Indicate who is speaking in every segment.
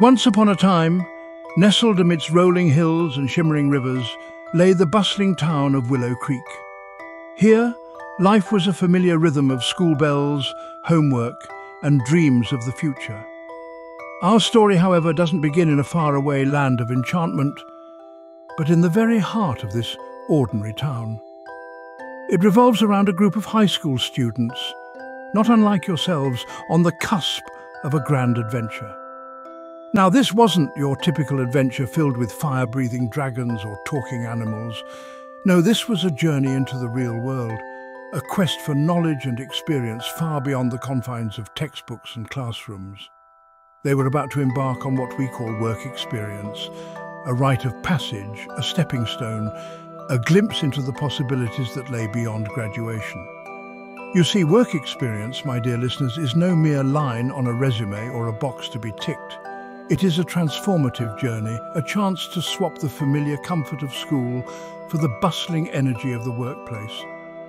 Speaker 1: Once upon a time, nestled amidst rolling hills and shimmering rivers, lay the bustling town of Willow Creek. Here, life was a familiar rhythm of school bells, homework, and dreams of the future. Our story, however, doesn't begin in a faraway land of enchantment, but in the very heart of this ordinary town. It revolves around a group of high school students, not unlike yourselves, on the cusp of a grand adventure. Now, this wasn't your typical adventure filled with fire-breathing dragons or talking animals. No, this was a journey into the real world, a quest for knowledge and experience far beyond the confines of textbooks and classrooms. They were about to embark on what we call work experience, a rite of passage, a stepping stone, a glimpse into the possibilities that lay beyond graduation. You see, work experience, my dear listeners, is no mere line on a resume or a box to be ticked. It is a transformative journey, a chance to swap the familiar comfort of school for the bustling energy of the workplace.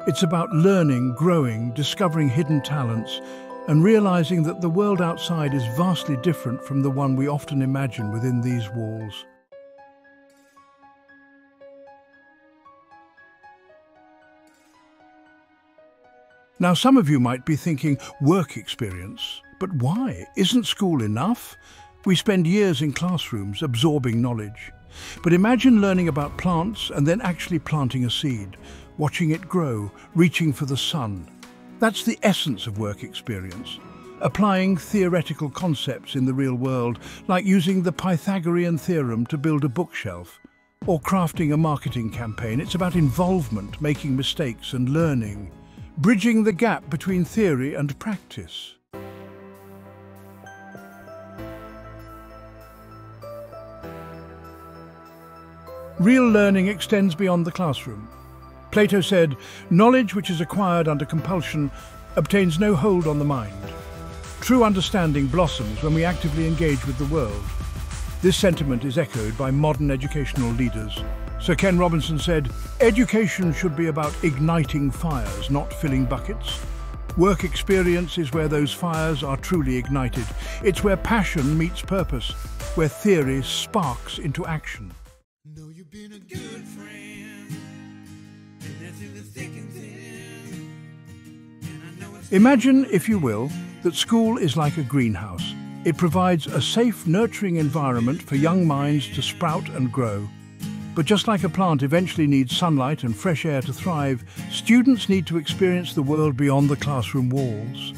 Speaker 1: It's about learning, growing, discovering hidden talents, and realizing that the world outside is vastly different from the one we often imagine within these walls. Now, some of you might be thinking, work experience. But why? Isn't school enough? We spend years in classrooms absorbing knowledge. But imagine learning about plants and then actually planting a seed, watching it grow, reaching for the sun. That's the essence of work experience. Applying theoretical concepts in the real world, like using the Pythagorean theorem to build a bookshelf, or crafting a marketing campaign. It's about involvement, making mistakes and learning, bridging the gap between theory and practice. Real learning extends beyond the classroom. Plato said, knowledge which is acquired under compulsion obtains no hold on the mind. True understanding blossoms when we actively engage with the world. This sentiment is echoed by modern educational leaders. Sir Ken Robinson said, education should be about igniting fires, not filling buckets. Work experience is where those fires are truly ignited. It's where passion meets purpose, where theory sparks into action. Been a good friend, Imagine, if you will, that school is like a greenhouse. It provides a safe, nurturing environment for young minds to sprout and grow. But just like a plant eventually needs sunlight and fresh air to thrive, students need to experience the world beyond the classroom walls.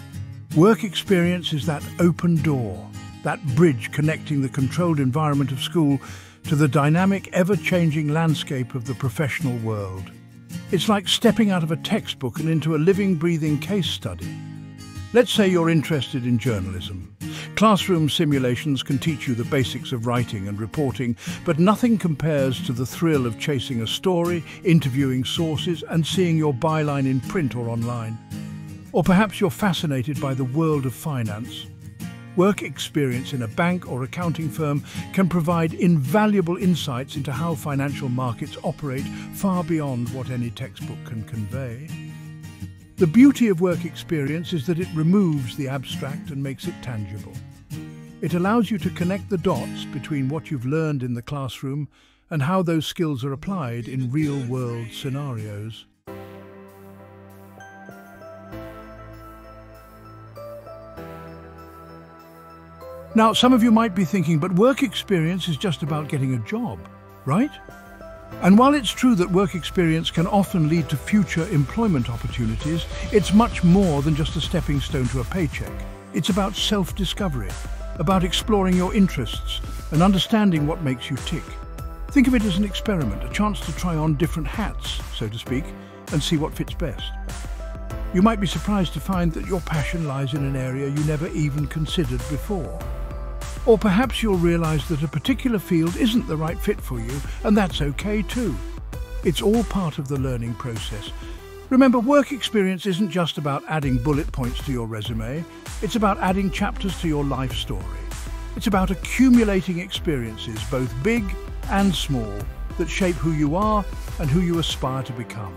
Speaker 1: Work experience is that open door, that bridge connecting the controlled environment of school to the dynamic, ever-changing landscape of the professional world. It's like stepping out of a textbook and into a living, breathing case study. Let's say you're interested in journalism. Classroom simulations can teach you the basics of writing and reporting, but nothing compares to the thrill of chasing a story, interviewing sources, and seeing your byline in print or online. Or perhaps you're fascinated by the world of finance, Work experience in a bank or accounting firm can provide invaluable insights into how financial markets operate far beyond what any textbook can convey. The beauty of work experience is that it removes the abstract and makes it tangible. It allows you to connect the dots between what you've learned in the classroom and how those skills are applied in real-world scenarios. Now, some of you might be thinking, but work experience is just about getting a job, right? And while it's true that work experience can often lead to future employment opportunities, it's much more than just a stepping stone to a paycheck. It's about self-discovery, about exploring your interests and understanding what makes you tick. Think of it as an experiment, a chance to try on different hats, so to speak, and see what fits best. You might be surprised to find that your passion lies in an area you never even considered before. Or perhaps you'll realise that a particular field isn't the right fit for you, and that's okay too. It's all part of the learning process. Remember, work experience isn't just about adding bullet points to your resume, it's about adding chapters to your life story. It's about accumulating experiences, both big and small, that shape who you are and who you aspire to become.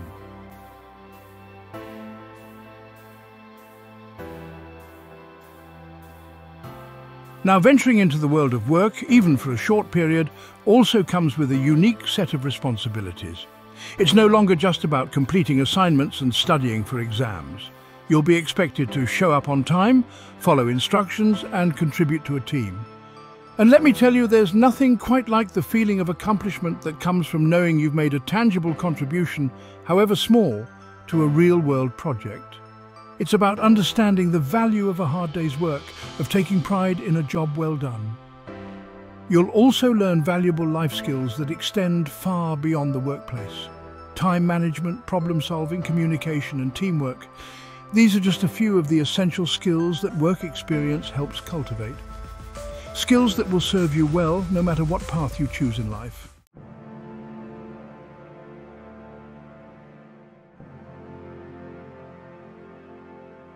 Speaker 1: Now, venturing into the world of work, even for a short period, also comes with a unique set of responsibilities. It's no longer just about completing assignments and studying for exams. You'll be expected to show up on time, follow instructions and contribute to a team. And let me tell you, there's nothing quite like the feeling of accomplishment that comes from knowing you've made a tangible contribution, however small, to a real-world project. It's about understanding the value of a hard day's work, of taking pride in a job well done. You'll also learn valuable life skills that extend far beyond the workplace. Time management, problem solving, communication and teamwork. These are just a few of the essential skills that work experience helps cultivate. Skills that will serve you well no matter what path you choose in life.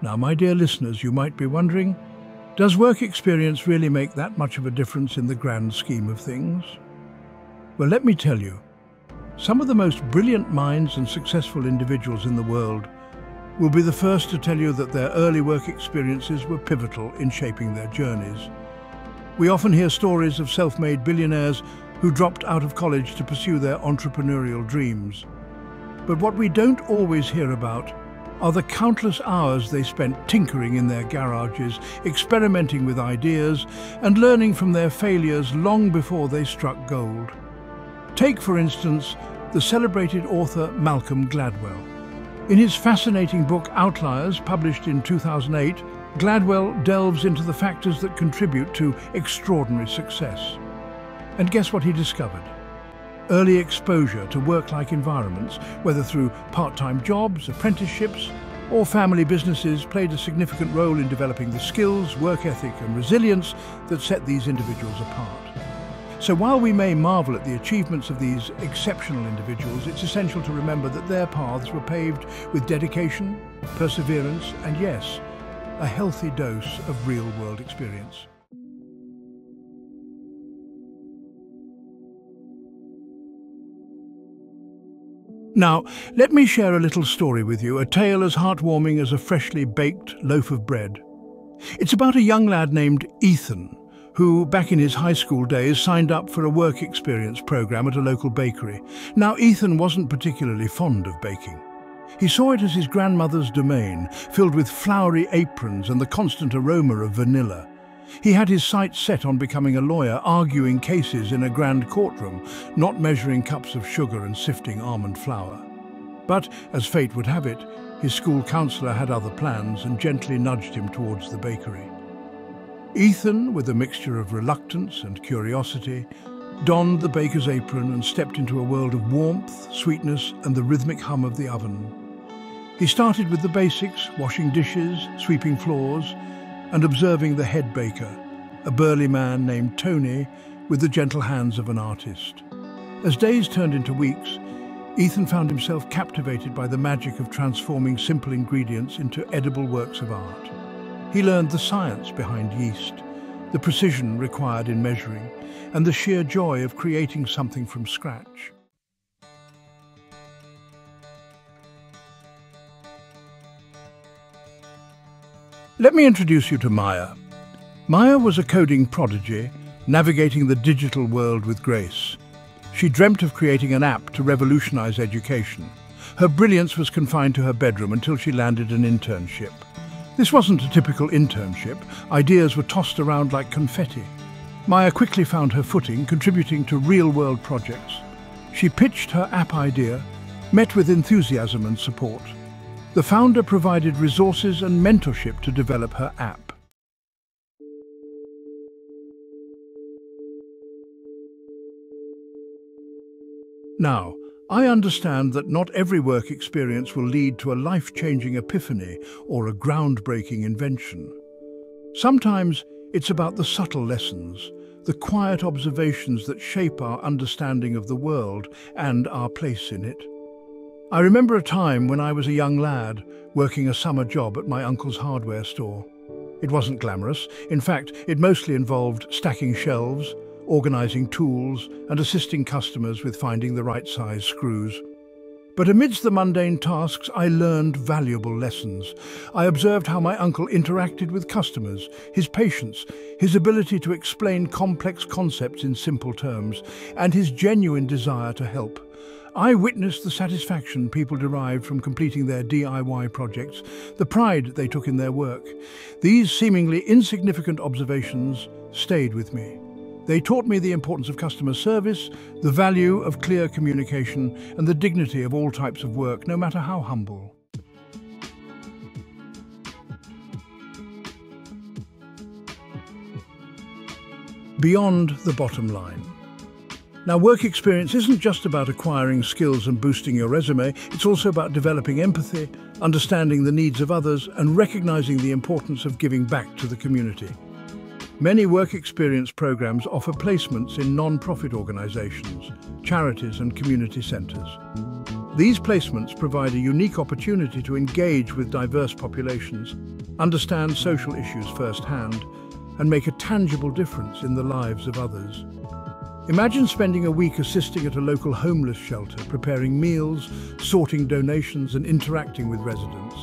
Speaker 1: Now, my dear listeners, you might be wondering, does work experience really make that much of a difference in the grand scheme of things? Well, let me tell you, some of the most brilliant minds and successful individuals in the world will be the first to tell you that their early work experiences were pivotal in shaping their journeys. We often hear stories of self-made billionaires who dropped out of college to pursue their entrepreneurial dreams. But what we don't always hear about are the countless hours they spent tinkering in their garages, experimenting with ideas and learning from their failures long before they struck gold. Take, for instance, the celebrated author Malcolm Gladwell. In his fascinating book Outliers, published in 2008, Gladwell delves into the factors that contribute to extraordinary success. And guess what he discovered? Early exposure to work-like environments, whether through part-time jobs, apprenticeships, or family businesses, played a significant role in developing the skills, work ethic and resilience that set these individuals apart. So while we may marvel at the achievements of these exceptional individuals, it's essential to remember that their paths were paved with dedication, perseverance and yes, a healthy dose of real-world experience. Now, let me share a little story with you, a tale as heartwarming as a freshly baked loaf of bread. It's about a young lad named Ethan, who, back in his high school days, signed up for a work experience program at a local bakery. Now, Ethan wasn't particularly fond of baking. He saw it as his grandmother's domain, filled with flowery aprons and the constant aroma of vanilla. He had his sights set on becoming a lawyer, arguing cases in a grand courtroom, not measuring cups of sugar and sifting almond flour. But, as fate would have it, his school counsellor had other plans and gently nudged him towards the bakery. Ethan, with a mixture of reluctance and curiosity, donned the baker's apron and stepped into a world of warmth, sweetness and the rhythmic hum of the oven. He started with the basics, washing dishes, sweeping floors, and observing the head baker, a burly man named Tony with the gentle hands of an artist. As days turned into weeks, Ethan found himself captivated by the magic of transforming simple ingredients into edible works of art. He learned the science behind yeast, the precision required in measuring, and the sheer joy of creating something from scratch. Let me introduce you to Maya. Maya was a coding prodigy, navigating the digital world with grace. She dreamt of creating an app to revolutionize education. Her brilliance was confined to her bedroom until she landed an internship. This wasn't a typical internship. Ideas were tossed around like confetti. Maya quickly found her footing, contributing to real-world projects. She pitched her app idea, met with enthusiasm and support. The founder provided resources and mentorship to develop her app. Now, I understand that not every work experience will lead to a life-changing epiphany or a groundbreaking invention. Sometimes it's about the subtle lessons, the quiet observations that shape our understanding of the world and our place in it. I remember a time when I was a young lad working a summer job at my uncle's hardware store. It wasn't glamorous. In fact, it mostly involved stacking shelves, organising tools and assisting customers with finding the right size screws. But amidst the mundane tasks, I learned valuable lessons. I observed how my uncle interacted with customers, his patience, his ability to explain complex concepts in simple terms, and his genuine desire to help. I witnessed the satisfaction people derived from completing their DIY projects, the pride they took in their work. These seemingly insignificant observations stayed with me. They taught me the importance of customer service, the value of clear communication, and the dignity of all types of work, no matter how humble. Beyond the bottom line. Now, work experience isn't just about acquiring skills and boosting your resume, it's also about developing empathy, understanding the needs of others, and recognizing the importance of giving back to the community. Many work experience programs offer placements in non-profit organisations, charities and community centres. These placements provide a unique opportunity to engage with diverse populations, understand social issues firsthand, and make a tangible difference in the lives of others. Imagine spending a week assisting at a local homeless shelter, preparing meals, sorting donations and interacting with residents.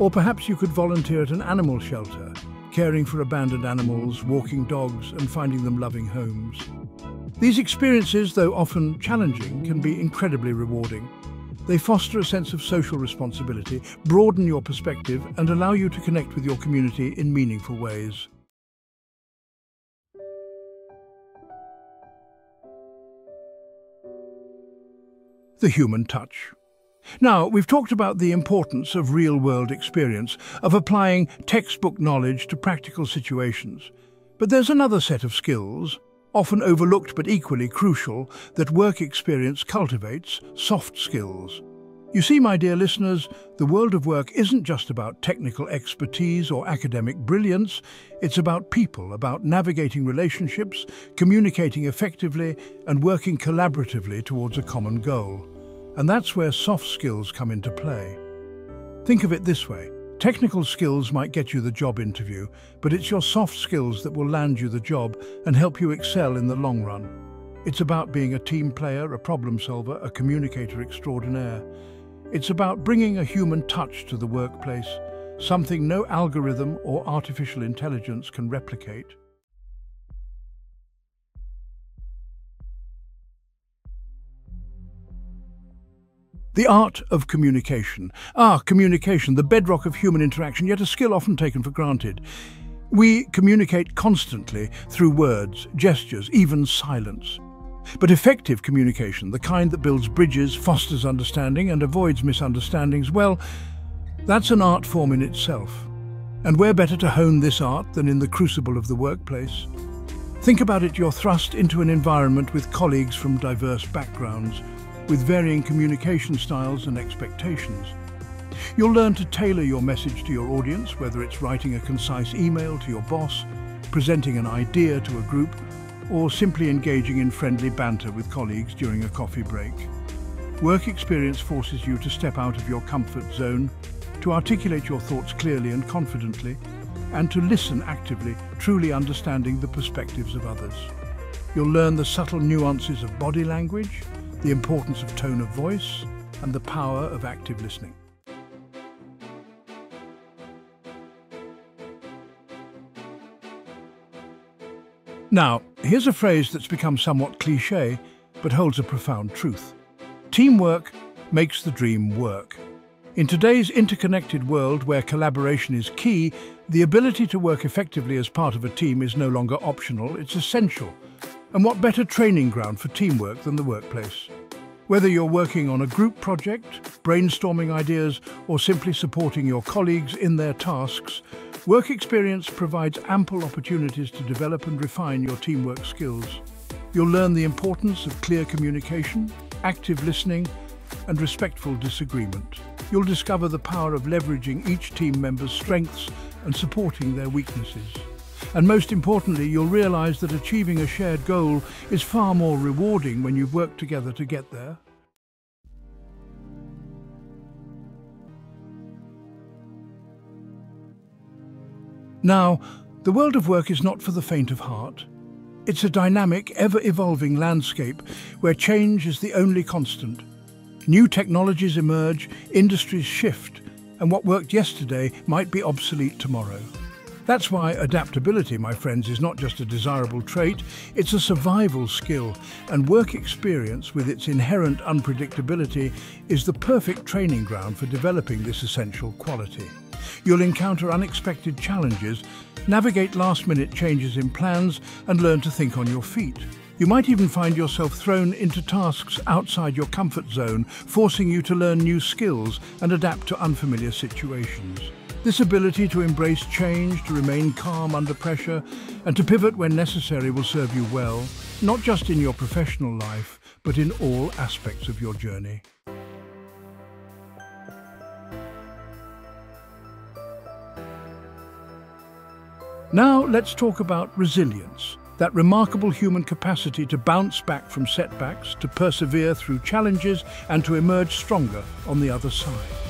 Speaker 1: Or perhaps you could volunteer at an animal shelter, caring for abandoned animals, walking dogs and finding them loving homes. These experiences, though often challenging, can be incredibly rewarding. They foster a sense of social responsibility, broaden your perspective and allow you to connect with your community in meaningful ways. The human touch. Now, we've talked about the importance of real-world experience, of applying textbook knowledge to practical situations. But there's another set of skills, often overlooked but equally crucial, that work experience cultivates, soft skills. You see, my dear listeners, the world of work isn't just about technical expertise or academic brilliance, it's about people, about navigating relationships, communicating effectively and working collaboratively towards a common goal. And that's where soft skills come into play. Think of it this way. Technical skills might get you the job interview, but it's your soft skills that will land you the job and help you excel in the long run. It's about being a team player, a problem solver, a communicator extraordinaire. It's about bringing a human touch to the workplace, something no algorithm or artificial intelligence can replicate. The art of communication. Ah, communication, the bedrock of human interaction, yet a skill often taken for granted. We communicate constantly through words, gestures, even silence. But effective communication, the kind that builds bridges, fosters understanding and avoids misunderstandings, well, that's an art form in itself. And where better to hone this art than in the crucible of the workplace? Think about it, you're thrust into an environment with colleagues from diverse backgrounds, with varying communication styles and expectations. You'll learn to tailor your message to your audience, whether it's writing a concise email to your boss, presenting an idea to a group, or simply engaging in friendly banter with colleagues during a coffee break. Work experience forces you to step out of your comfort zone, to articulate your thoughts clearly and confidently, and to listen actively, truly understanding the perspectives of others. You'll learn the subtle nuances of body language, the importance of tone of voice, and the power of active listening. Now, here's a phrase that's become somewhat cliché, but holds a profound truth. Teamwork makes the dream work. In today's interconnected world where collaboration is key, the ability to work effectively as part of a team is no longer optional, it's essential. And what better training ground for teamwork than the workplace? Whether you're working on a group project, brainstorming ideas, or simply supporting your colleagues in their tasks, work experience provides ample opportunities to develop and refine your teamwork skills. You'll learn the importance of clear communication, active listening, and respectful disagreement. You'll discover the power of leveraging each team member's strengths and supporting their weaknesses. And most importantly, you'll realise that achieving a shared goal is far more rewarding when you've worked together to get there. Now, the world of work is not for the faint of heart. It's a dynamic, ever-evolving landscape where change is the only constant. New technologies emerge, industries shift, and what worked yesterday might be obsolete tomorrow. That's why adaptability, my friends, is not just a desirable trait, it's a survival skill, and work experience with its inherent unpredictability is the perfect training ground for developing this essential quality. You'll encounter unexpected challenges, navigate last-minute changes in plans, and learn to think on your feet. You might even find yourself thrown into tasks outside your comfort zone, forcing you to learn new skills and adapt to unfamiliar situations. This ability to embrace change, to remain calm under pressure, and to pivot when necessary will serve you well, not just in your professional life, but in all aspects of your journey. Now let's talk about resilience, that remarkable human capacity to bounce back from setbacks, to persevere through challenges, and to emerge stronger on the other side.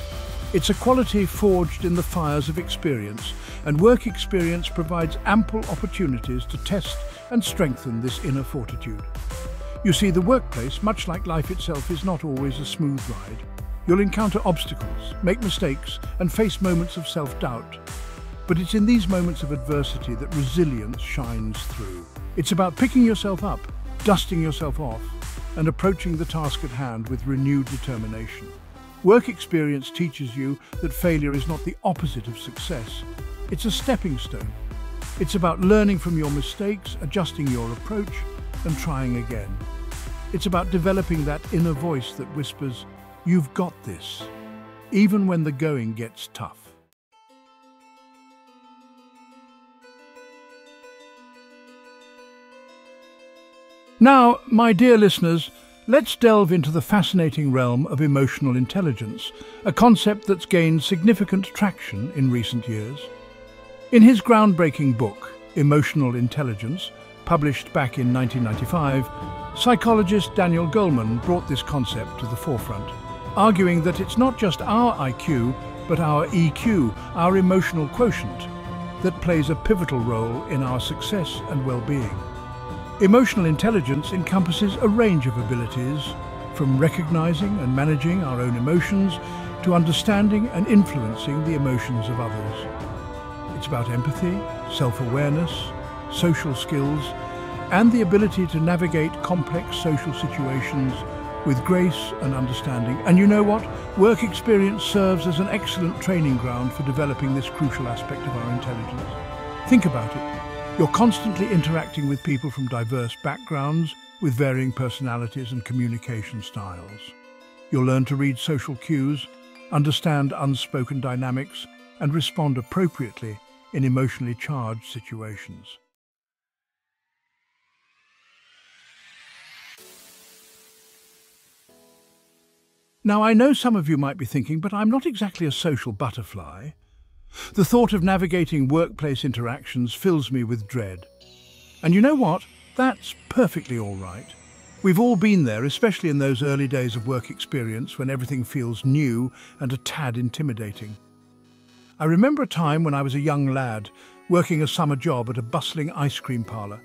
Speaker 1: It's a quality forged in the fires of experience, and work experience provides ample opportunities to test and strengthen this inner fortitude. You see, the workplace, much like life itself, is not always a smooth ride. You'll encounter obstacles, make mistakes, and face moments of self-doubt. But it's in these moments of adversity that resilience shines through. It's about picking yourself up, dusting yourself off, and approaching the task at hand with renewed determination. Work experience teaches you that failure is not the opposite of success. It's a stepping stone. It's about learning from your mistakes, adjusting your approach, and trying again. It's about developing that inner voice that whispers, you've got this, even when the going gets tough. Now, my dear listeners, Let's delve into the fascinating realm of emotional intelligence, a concept that's gained significant traction in recent years. In his groundbreaking book, Emotional Intelligence, published back in 1995, psychologist Daniel Goleman brought this concept to the forefront, arguing that it's not just our IQ, but our EQ, our emotional quotient, that plays a pivotal role in our success and well-being. Emotional intelligence encompasses a range of abilities, from recognizing and managing our own emotions to understanding and influencing the emotions of others. It's about empathy, self-awareness, social skills, and the ability to navigate complex social situations with grace and understanding. And you know what? Work experience serves as an excellent training ground for developing this crucial aspect of our intelligence. Think about it. You're constantly interacting with people from diverse backgrounds, with varying personalities and communication styles. You'll learn to read social cues, understand unspoken dynamics, and respond appropriately in emotionally charged situations. Now, I know some of you might be thinking, but I'm not exactly a social butterfly. The thought of navigating workplace interactions fills me with dread. And you know what? That's perfectly all right. We've all been there, especially in those early days of work experience when everything feels new and a tad intimidating. I remember a time when I was a young lad, working a summer job at a bustling ice cream parlour.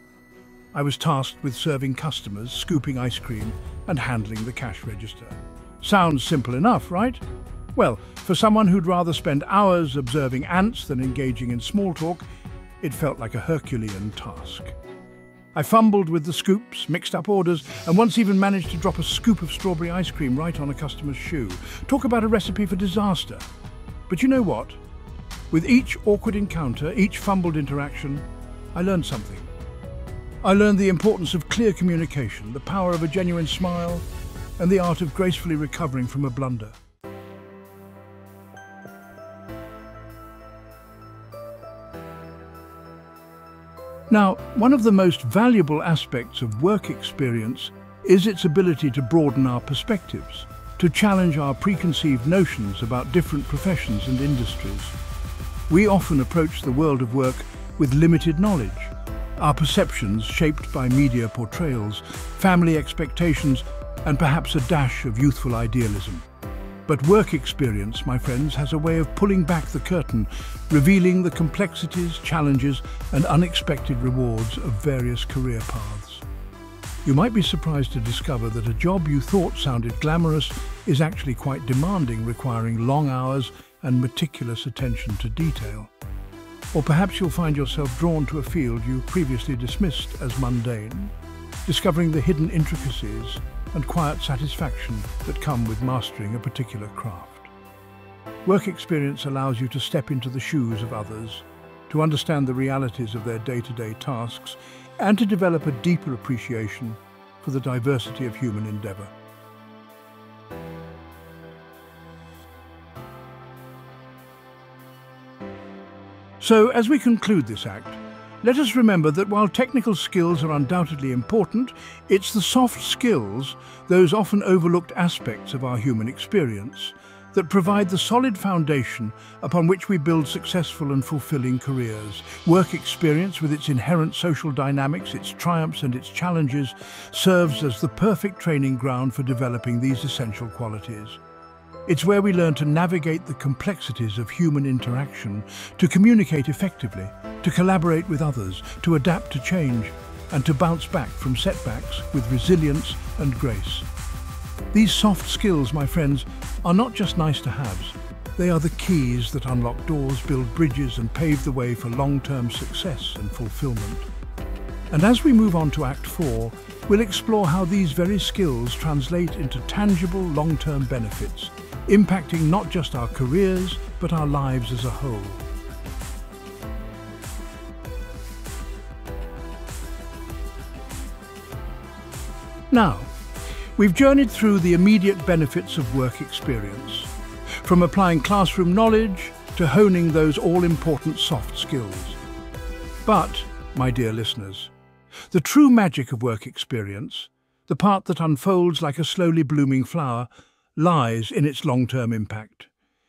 Speaker 1: I was tasked with serving customers, scooping ice cream and handling the cash register. Sounds simple enough, right? Well, for someone who'd rather spend hours observing ants than engaging in small talk, it felt like a Herculean task. I fumbled with the scoops, mixed up orders, and once even managed to drop a scoop of strawberry ice cream right on a customer's shoe. Talk about a recipe for disaster. But you know what? With each awkward encounter, each fumbled interaction, I learned something. I learned the importance of clear communication, the power of a genuine smile, and the art of gracefully recovering from a blunder. Now, one of the most valuable aspects of work experience is its ability to broaden our perspectives, to challenge our preconceived notions about different professions and industries. We often approach the world of work with limited knowledge, our perceptions shaped by media portrayals, family expectations, and perhaps a dash of youthful idealism. But work experience, my friends, has a way of pulling back the curtain, revealing the complexities, challenges and unexpected rewards of various career paths. You might be surprised to discover that a job you thought sounded glamorous is actually quite demanding, requiring long hours and meticulous attention to detail. Or perhaps you'll find yourself drawn to a field you previously dismissed as mundane, discovering the hidden intricacies and quiet satisfaction that come with mastering a particular craft. Work experience allows you to step into the shoes of others, to understand the realities of their day-to-day -day tasks, and to develop a deeper appreciation for the diversity of human endeavour. So, as we conclude this act, let us remember that while technical skills are undoubtedly important, it's the soft skills, those often overlooked aspects of our human experience, that provide the solid foundation upon which we build successful and fulfilling careers. Work experience, with its inherent social dynamics, its triumphs and its challenges, serves as the perfect training ground for developing these essential qualities. It's where we learn to navigate the complexities of human interaction, to communicate effectively, to collaborate with others, to adapt to change, and to bounce back from setbacks with resilience and grace. These soft skills, my friends, are not just nice to haves. They are the keys that unlock doors, build bridges and pave the way for long-term success and fulfillment. And as we move on to Act 4, we'll explore how these very skills translate into tangible long-term benefits, impacting not just our careers, but our lives as a whole. Now, we've journeyed through the immediate benefits of work experience, from applying classroom knowledge to honing those all-important soft skills. But, my dear listeners, the true magic of work experience, the part that unfolds like a slowly blooming flower, lies in its long-term impact.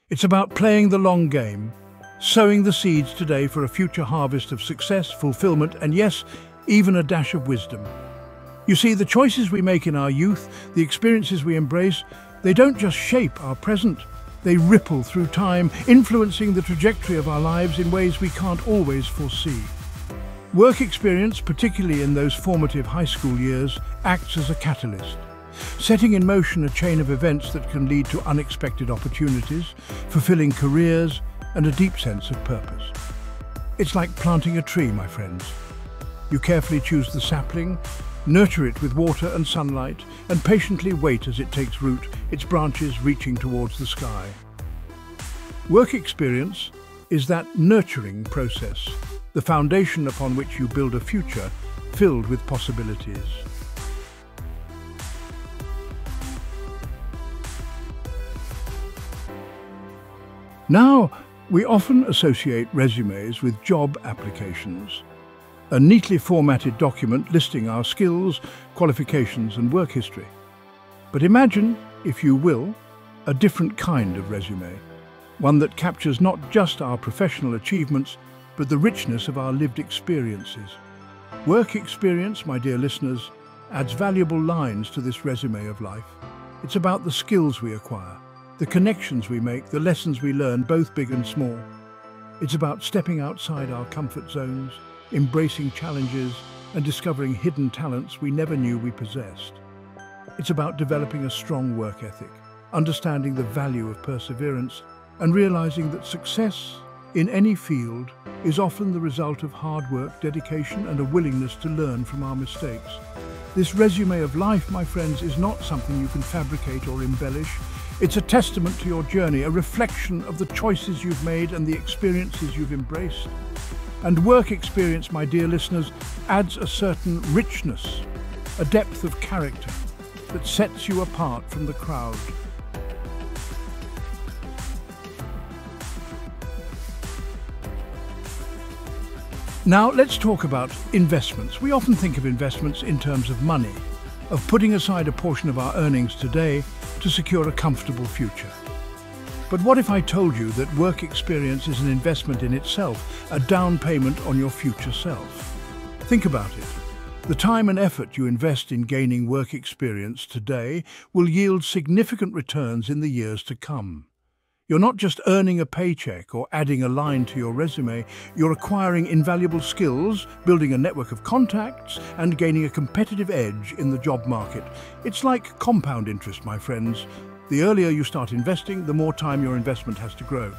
Speaker 1: It's about playing the long game, sowing the seeds today for a future harvest of success, fulfillment, and yes, even a dash of wisdom. You see, the choices we make in our youth, the experiences we embrace, they don't just shape our present, they ripple through time, influencing the trajectory of our lives in ways we can't always foresee. Work experience, particularly in those formative high school years, acts as a catalyst setting in motion a chain of events that can lead to unexpected opportunities, fulfilling careers, and a deep sense of purpose. It's like planting a tree, my friends. You carefully choose the sapling, nurture it with water and sunlight, and patiently wait as it takes root, its branches reaching towards the sky. Work experience is that nurturing process, the foundation upon which you build a future filled with possibilities. Now, we often associate resumes with job applications, a neatly formatted document listing our skills, qualifications and work history. But imagine, if you will, a different kind of resume, one that captures not just our professional achievements, but the richness of our lived experiences. Work experience, my dear listeners, adds valuable lines to this resume of life. It's about the skills we acquire, the connections we make, the lessons we learn, both big and small. It's about stepping outside our comfort zones, embracing challenges and discovering hidden talents we never knew we possessed. It's about developing a strong work ethic, understanding the value of perseverance and realizing that success in any field is often the result of hard work, dedication and a willingness to learn from our mistakes. This resume of life, my friends, is not something you can fabricate or embellish. It's a testament to your journey, a reflection of the choices you've made and the experiences you've embraced. And work experience, my dear listeners, adds a certain richness, a depth of character that sets you apart from the crowd. Now let's talk about investments. We often think of investments in terms of money, of putting aside a portion of our earnings today to secure a comfortable future. But what if I told you that work experience is an investment in itself, a down payment on your future self? Think about it. The time and effort you invest in gaining work experience today will yield significant returns in the years to come. You're not just earning a paycheck or adding a line to your resume, you're acquiring invaluable skills, building a network of contacts, and gaining a competitive edge in the job market. It's like compound interest, my friends. The earlier you start investing, the more time your investment has to grow.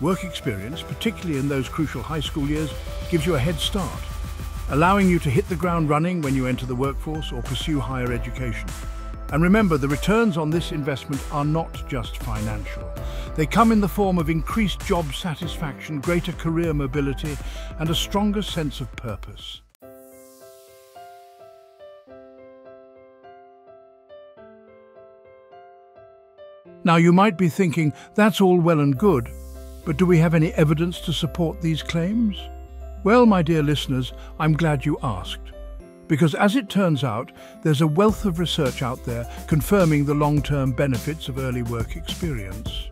Speaker 1: Work experience, particularly in those crucial high school years, gives you a head start, allowing you to hit the ground running when you enter the workforce or pursue higher education. And remember, the returns on this investment are not just financial. They come in the form of increased job satisfaction, greater career mobility, and a stronger sense of purpose. Now you might be thinking, that's all well and good, but do we have any evidence to support these claims? Well, my dear listeners, I'm glad you asked. Because as it turns out, there's a wealth of research out there confirming the long-term benefits of early work experience.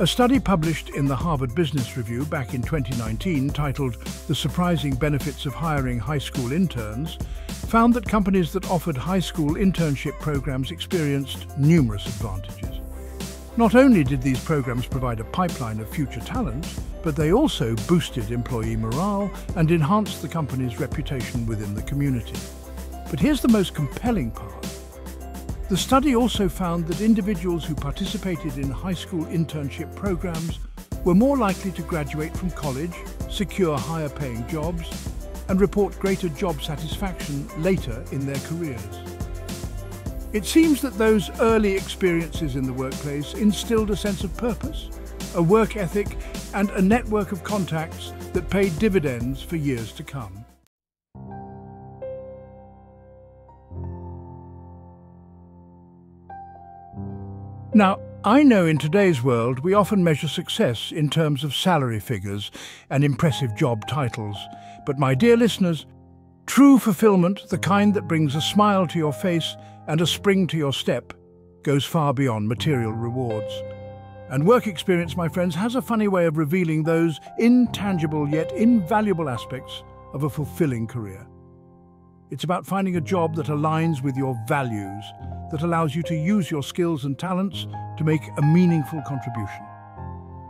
Speaker 1: A study published in the Harvard Business Review back in 2019 titled The Surprising Benefits of Hiring High School Interns found that companies that offered high school internship programs experienced numerous advantages. Not only did these programs provide a pipeline of future talent, but they also boosted employee morale and enhanced the company's reputation within the community. But here's the most compelling part. The study also found that individuals who participated in high school internship programs were more likely to graduate from college, secure higher paying jobs, and report greater job satisfaction later in their careers. It seems that those early experiences in the workplace instilled a sense of purpose, a work ethic and a network of contacts that paid dividends for years to come. Now, I know in today's world we often measure success in terms of salary figures and impressive job titles. But my dear listeners, true fulfillment, the kind that brings a smile to your face and a spring to your step goes far beyond material rewards. And work experience, my friends, has a funny way of revealing those intangible yet invaluable aspects of a fulfilling career. It's about finding a job that aligns with your values, that allows you to use your skills and talents to make a meaningful contribution.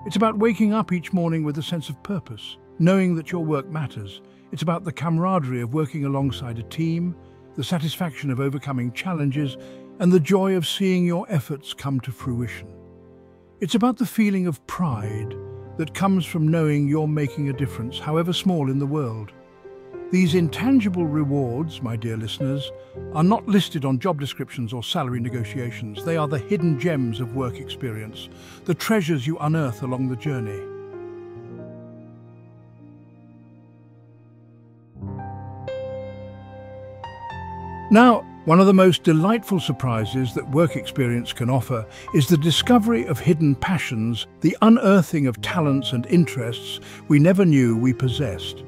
Speaker 1: It's about waking up each morning with a sense of purpose, knowing that your work matters. It's about the camaraderie of working alongside a team, the satisfaction of overcoming challenges, and the joy of seeing your efforts come to fruition. It's about the feeling of pride that comes from knowing you're making a difference, however small in the world. These intangible rewards, my dear listeners, are not listed on job descriptions or salary negotiations. They are the hidden gems of work experience, the treasures you unearth along the journey. Now, one of the most delightful surprises that work experience can offer is the discovery of hidden passions, the unearthing of talents and interests we never knew we possessed.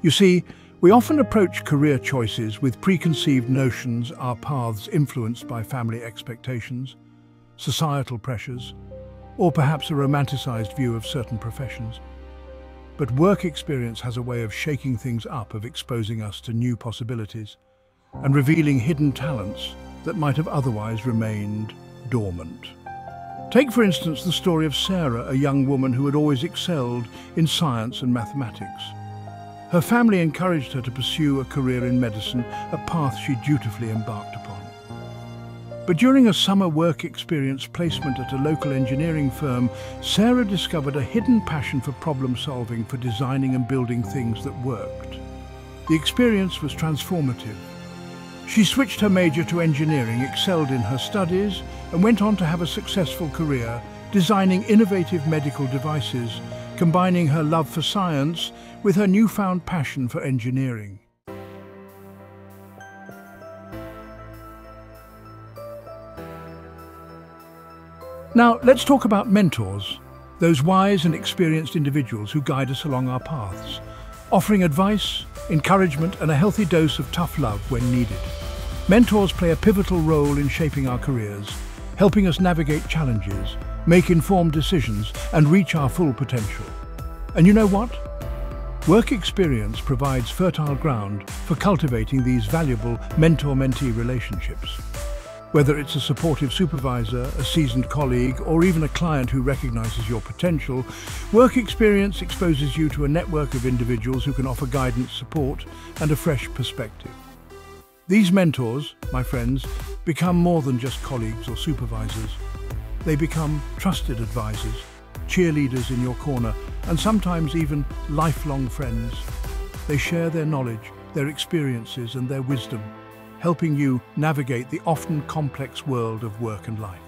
Speaker 1: You see, we often approach career choices with preconceived notions, our paths influenced by family expectations, societal pressures, or perhaps a romanticized view of certain professions. But work experience has a way of shaking things up, of exposing us to new possibilities and revealing hidden talents that might have otherwise remained dormant. Take, for instance, the story of Sarah, a young woman who had always excelled in science and mathematics. Her family encouraged her to pursue a career in medicine, a path she dutifully embarked upon. But during a summer work experience placement at a local engineering firm, Sarah discovered a hidden passion for problem solving, for designing and building things that worked. The experience was transformative, she switched her major to engineering, excelled in her studies, and went on to have a successful career, designing innovative medical devices, combining her love for science with her newfound passion for engineering. Now, let's talk about mentors, those wise and experienced individuals who guide us along our paths, offering advice, encouragement and a healthy dose of tough love when needed. Mentors play a pivotal role in shaping our careers, helping us navigate challenges, make informed decisions and reach our full potential. And you know what? Work experience provides fertile ground for cultivating these valuable mentor-mentee relationships. Whether it's a supportive supervisor, a seasoned colleague, or even a client who recognizes your potential, work experience exposes you to a network of individuals who can offer guidance, support, and a fresh perspective. These mentors, my friends, become more than just colleagues or supervisors. They become trusted advisors, cheerleaders in your corner, and sometimes even lifelong friends. They share their knowledge, their experiences and their wisdom, helping you navigate the often complex world of work and life.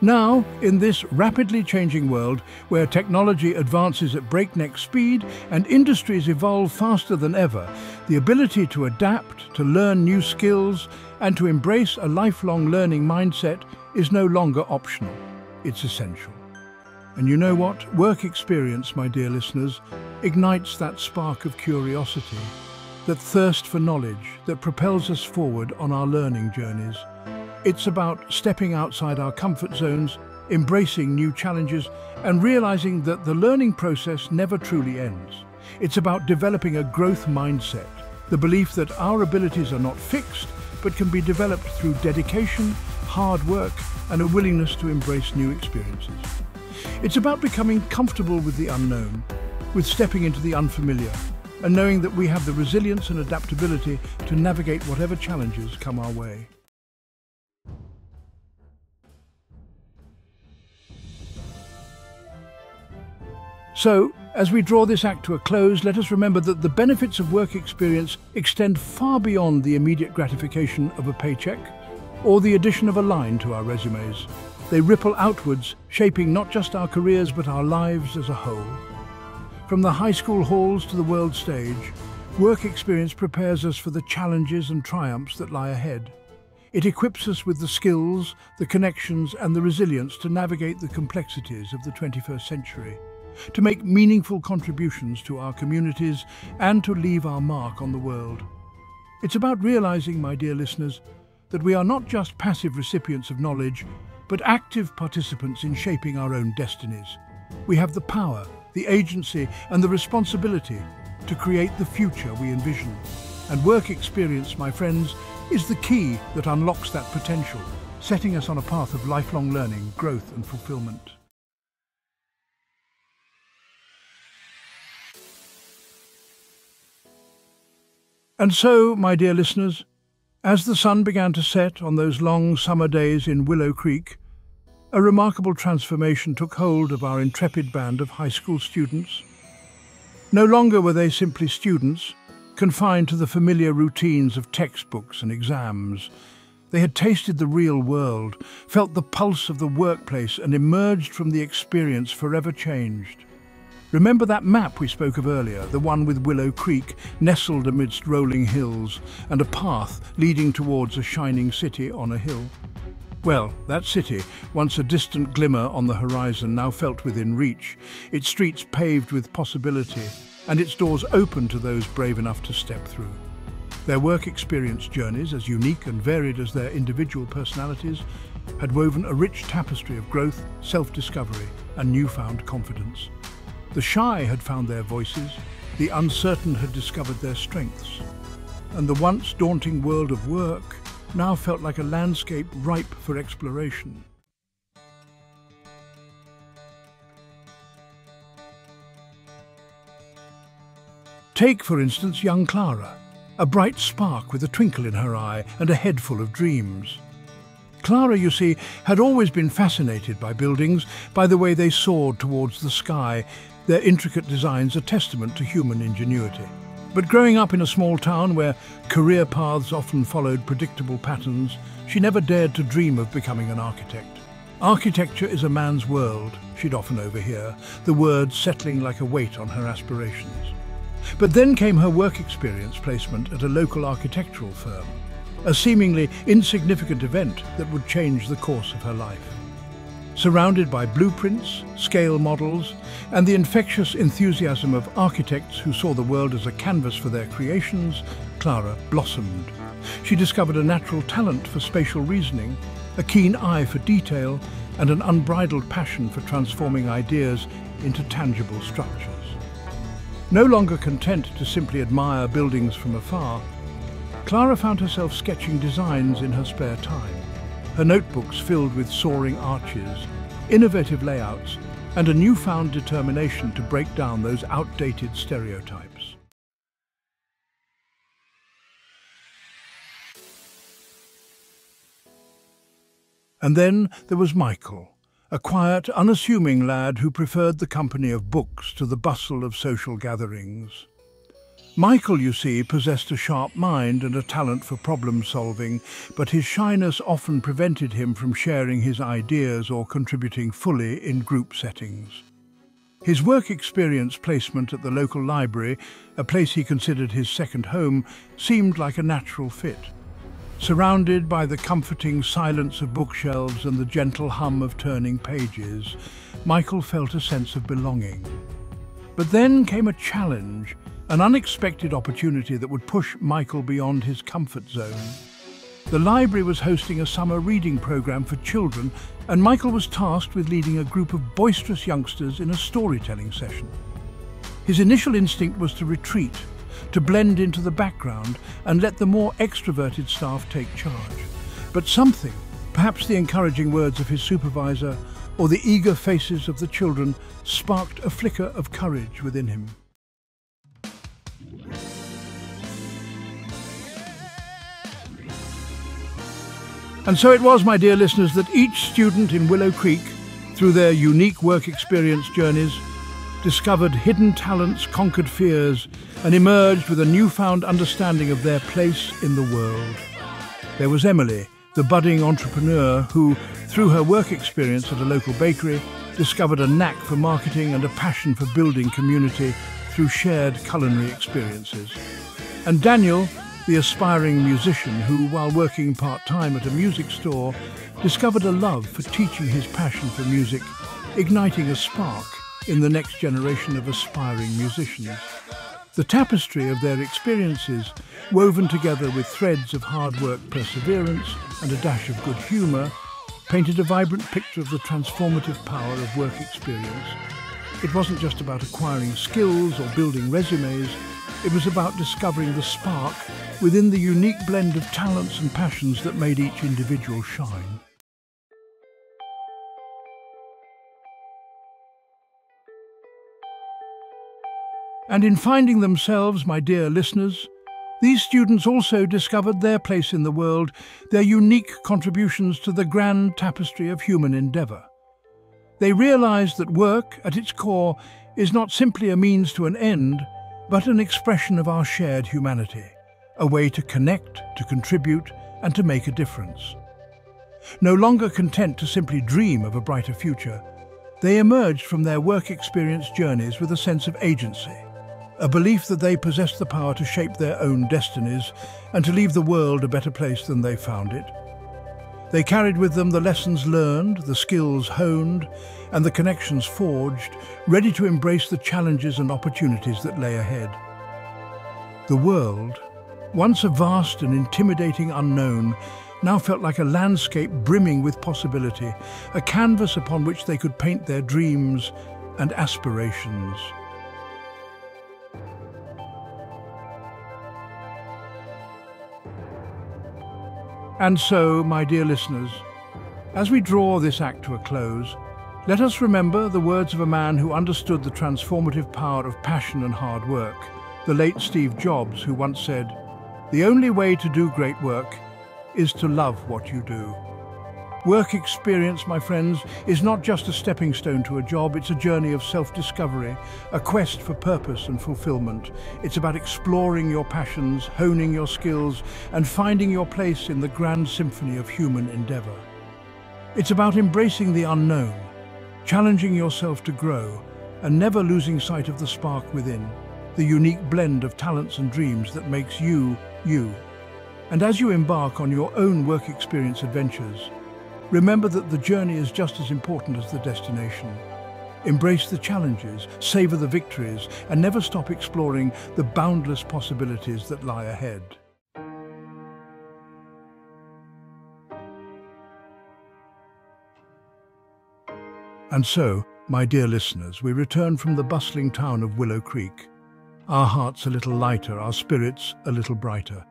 Speaker 1: Now, in this rapidly changing world where technology advances at breakneck speed and industries evolve faster than ever, the ability to adapt, to learn new skills and to embrace a lifelong learning mindset is no longer optional. It's essential. And you know what? Work experience, my dear listeners, ignites that spark of curiosity, that thirst for knowledge that propels us forward on our learning journeys. It's about stepping outside our comfort zones, embracing new challenges, and realizing that the learning process never truly ends. It's about developing a growth mindset, the belief that our abilities are not fixed, but can be developed through dedication, hard work, and a willingness to embrace new experiences. It's about becoming comfortable with the unknown, with stepping into the unfamiliar, and knowing that we have the resilience and adaptability to navigate whatever challenges come our way. So, as we draw this act to a close, let us remember that the benefits of work experience extend far beyond the immediate gratification of a paycheck or the addition of a line to our resumes. They ripple outwards, shaping not just our careers but our lives as a whole. From the high school halls to the world stage, work experience prepares us for the challenges and triumphs that lie ahead. It equips us with the skills, the connections and the resilience to navigate the complexities of the 21st century to make meaningful contributions to our communities and to leave our mark on the world. It's about realizing, my dear listeners, that we are not just passive recipients of knowledge, but active participants in shaping our own destinies. We have the power, the agency and the responsibility to create the future we envision. And work experience, my friends, is the key that unlocks that potential, setting us on a path of lifelong learning, growth and fulfillment. And so, my dear listeners, as the sun began to set on those long summer days in Willow Creek, a remarkable transformation took hold of our intrepid band of high school students. No longer were they simply students, confined to the familiar routines of textbooks and exams. They had tasted the real world, felt the pulse of the workplace and emerged from the experience forever changed. Remember that map we spoke of earlier, the one with Willow Creek, nestled amidst rolling hills, and a path leading towards a shining city on a hill? Well, that city, once a distant glimmer on the horizon, now felt within reach, its streets paved with possibility, and its doors open to those brave enough to step through. Their work experience journeys, as unique and varied as their individual personalities, had woven a rich tapestry of growth, self-discovery and newfound confidence. The shy had found their voices, the uncertain had discovered their strengths, and the once daunting world of work now felt like a landscape ripe for exploration. Take, for instance, young Clara, a bright spark with a twinkle in her eye and a head full of dreams. Clara, you see, had always been fascinated by buildings, by the way they soared towards the sky, their intricate designs a testament to human ingenuity. But growing up in a small town where career paths often followed predictable patterns, she never dared to dream of becoming an architect. Architecture is a man's world, she'd often overhear, the words settling like a weight on her aspirations. But then came her work experience placement at a local architectural firm, a seemingly insignificant event that would change the course of her life. Surrounded by blueprints, scale models, and the infectious enthusiasm of architects who saw the world as a canvas for their creations, Clara blossomed. She discovered a natural talent for spatial reasoning, a keen eye for detail, and an unbridled passion for transforming ideas into tangible structures. No longer content to simply admire buildings from afar, Clara found herself sketching designs in her spare time, her notebooks filled with soaring arches, innovative layouts, and a newfound determination to break down those outdated stereotypes. And then there was Michael, a quiet, unassuming lad who preferred the company of books to the bustle of social gatherings. Michael, you see, possessed a sharp mind and a talent for problem-solving, but his shyness often prevented him from sharing his ideas or contributing fully in group settings. His work experience placement at the local library, a place he considered his second home, seemed like a natural fit. Surrounded by the comforting silence of bookshelves and the gentle hum of turning pages, Michael felt a sense of belonging. But then came a challenge, an unexpected opportunity that would push Michael beyond his comfort zone. The library was hosting a summer reading program for children and Michael was tasked with leading a group of boisterous youngsters in a storytelling session. His initial instinct was to retreat, to blend into the background and let the more extroverted staff take charge. But something, perhaps the encouraging words of his supervisor or the eager faces of the children, sparked a flicker of courage within him. And so it was, my dear listeners, that each student in Willow Creek, through their unique work experience journeys, discovered hidden talents, conquered fears, and emerged with a newfound understanding of their place in the world. There was Emily, the budding entrepreneur who, through her work experience at a local bakery, discovered a knack for marketing and a passion for building community through shared culinary experiences. And Daniel, the aspiring musician who, while working part-time at a music store, discovered a love for teaching his passion for music, igniting a spark in the next generation of aspiring musicians. The tapestry of their experiences, woven together with threads of hard work perseverance and a dash of good humour, painted a vibrant picture of the transformative power of work experience. It wasn't just about acquiring skills or building resumes, it was about discovering the spark within the unique blend of talents and passions that made each individual shine. And in finding themselves, my dear listeners, these students also discovered their place in the world, their unique contributions to the grand tapestry of human endeavour. They realised that work, at its core, is not simply a means to an end, but an expression of our shared humanity, a way to connect, to contribute, and to make a difference. No longer content to simply dream of a brighter future, they emerged from their work experience journeys with a sense of agency, a belief that they possessed the power to shape their own destinies and to leave the world a better place than they found it. They carried with them the lessons learned, the skills honed, and the connections forged, ready to embrace the challenges and opportunities that lay ahead. The world, once a vast and intimidating unknown, now felt like a landscape brimming with possibility, a canvas upon which they could paint their dreams and aspirations. And so, my dear listeners, as we draw this act to a close, let us remember the words of a man who understood the transformative power of passion and hard work, the late Steve Jobs, who once said, The only way to do great work is to love what you do. Work experience, my friends, is not just a stepping stone to a job, it's a journey of self-discovery, a quest for purpose and fulfillment. It's about exploring your passions, honing your skills, and finding your place in the grand symphony of human endeavour. It's about embracing the unknown, challenging yourself to grow, and never losing sight of the spark within, the unique blend of talents and dreams that makes you, you. And as you embark on your own work experience adventures, Remember that the journey is just as important as the destination. Embrace the challenges, savour the victories, and never stop exploring the boundless possibilities that lie ahead. And so, my dear listeners, we return from the bustling town of Willow Creek. our hearts a little lighter, our spirits a little brighter,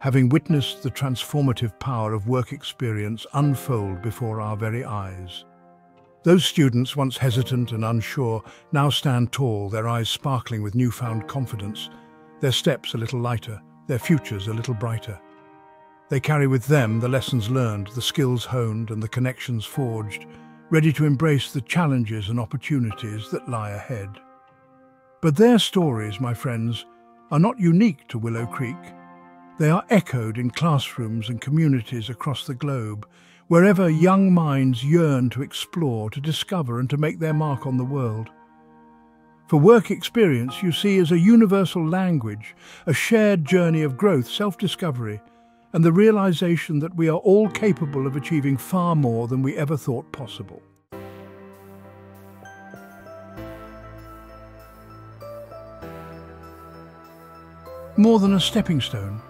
Speaker 1: having witnessed the transformative power of work experience unfold before our very eyes. Those students, once hesitant and unsure, now stand tall, their eyes sparkling with newfound confidence, their steps a little lighter, their futures a little brighter. They carry with them the lessons learned, the skills honed and the connections forged, ready to embrace the challenges and opportunities that lie ahead. But their stories, my friends, are not unique to Willow Creek. They are echoed in classrooms and communities across the globe, wherever young minds yearn to explore, to discover and to make their mark on the world. For work experience you see is a universal language, a shared journey of growth, self-discovery, and the realization that we are all capable of achieving far more than we ever thought possible. More than a stepping stone,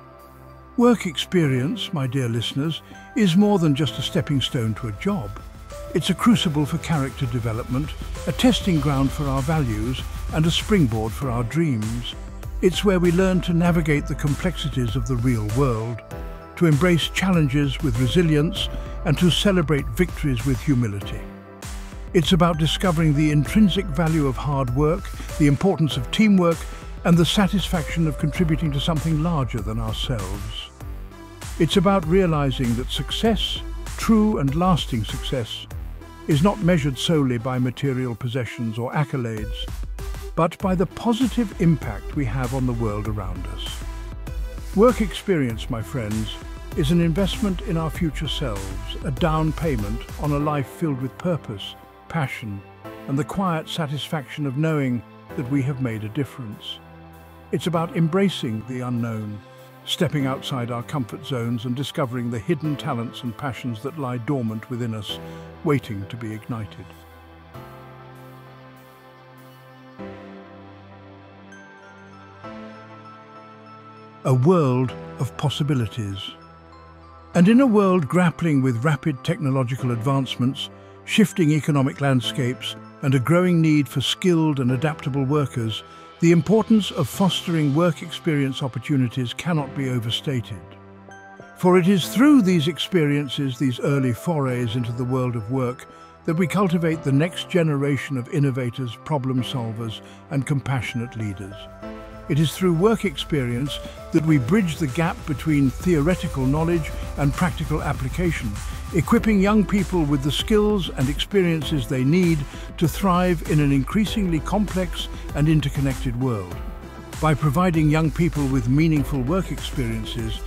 Speaker 1: Work experience, my dear listeners, is more than just a stepping stone to a job. It's a crucible for character development, a testing ground for our values, and a springboard for our dreams. It's where we learn to navigate the complexities of the real world, to embrace challenges with resilience, and to celebrate victories with humility. It's about discovering the intrinsic value of hard work, the importance of teamwork, and the satisfaction of contributing to something larger than ourselves. It's about realizing that success, true and lasting success, is not measured solely by material possessions or accolades, but by the positive impact we have on the world around us. Work experience, my friends, is an investment in our future selves, a down payment on a life filled with purpose, passion, and the quiet satisfaction of knowing that we have made a difference. It's about embracing the unknown, stepping outside our comfort zones and discovering the hidden talents and passions that lie dormant within us, waiting to be ignited. A world of possibilities. And in a world grappling with rapid technological advancements, shifting economic landscapes, and a growing need for skilled and adaptable workers, the importance of fostering work experience opportunities cannot be overstated. For it is through these experiences, these early forays into the world of work, that we cultivate the next generation of innovators, problem solvers and compassionate leaders. It is through work experience that we bridge the gap between theoretical knowledge and practical application, equipping young people with the skills and experiences they need to thrive in an increasingly complex and interconnected world. By providing young people with meaningful work experiences,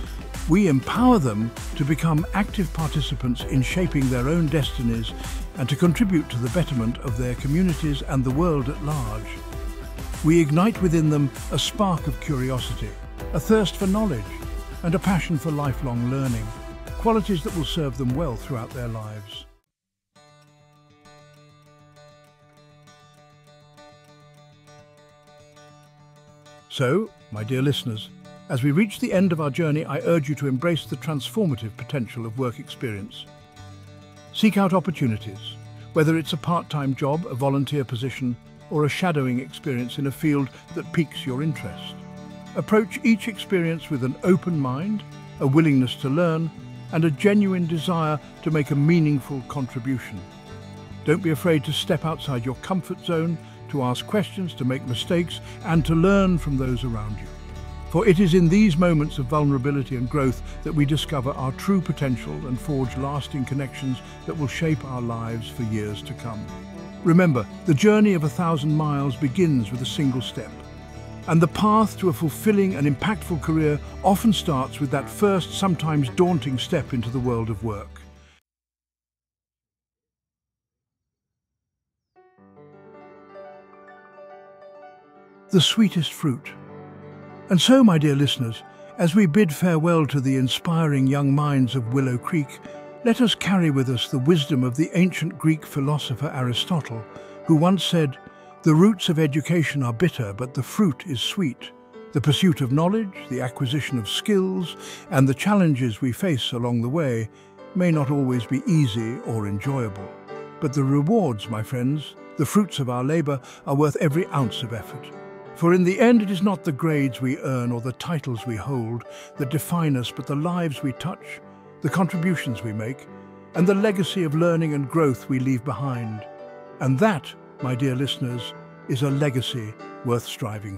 Speaker 1: we empower them to become active participants in shaping their own destinies and to contribute to the betterment of their communities and the world at large. We ignite within them a spark of curiosity, a thirst for knowledge, and a passion for lifelong learning qualities that will serve them well throughout their lives. So, my dear listeners, as we reach the end of our journey, I urge you to embrace the transformative potential of work experience. Seek out opportunities, whether it's a part-time job, a volunteer position, or a shadowing experience in a field that piques your interest. Approach each experience with an open mind, a willingness to learn, and a genuine desire to make a meaningful contribution. Don't be afraid to step outside your comfort zone, to ask questions, to make mistakes, and to learn from those around you. For it is in these moments of vulnerability and growth that we discover our true potential and forge lasting connections that will shape our lives for years to come. Remember, the journey of a thousand miles begins with a single step. And the path to a fulfilling and impactful career often starts with that first, sometimes daunting step into the world of work. The sweetest fruit. And so, my dear listeners, as we bid farewell to the inspiring young minds of Willow Creek, let us carry with us the wisdom of the ancient Greek philosopher Aristotle, who once said, the roots of education are bitter, but the fruit is sweet. The pursuit of knowledge, the acquisition of skills, and the challenges we face along the way may not always be easy or enjoyable. But the rewards, my friends, the fruits of our labour, are worth every ounce of effort. For in the end, it is not the grades we earn or the titles we hold that define us, but the lives we touch, the contributions we make, and the legacy of learning and growth we leave behind. And that, my dear listeners, is a legacy worth striving